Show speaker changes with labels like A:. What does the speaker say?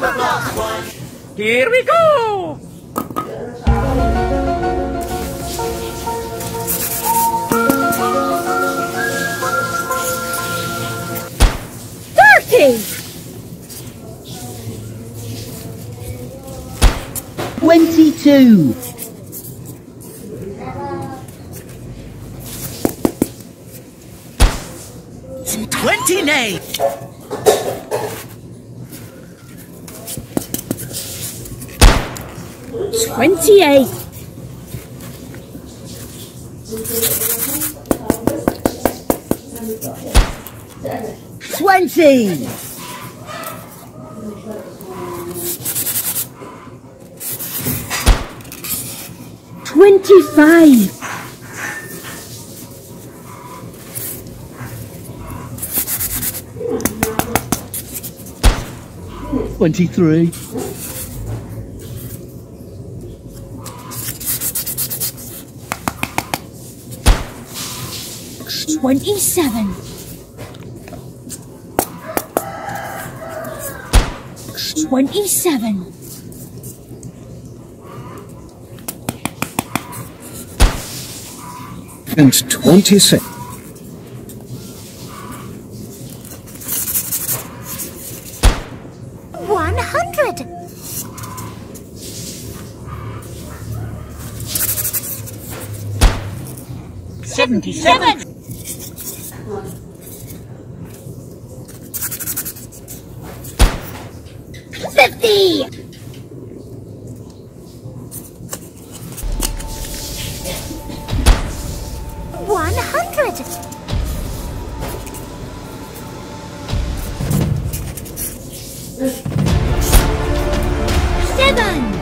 A: number plus one.
B: Here we go!
C: Thirty!
D: Twenty-two.
A: Twenty-nine.
C: Twenty-eight!
D: Twenty.
C: Twenty-five!
D: Twenty-three.
C: Twenty-seven! Twenty-seven!
E: and 26.
C: One hundred!
B: Seventy-seven!
C: Fifty! One hundred! Seven!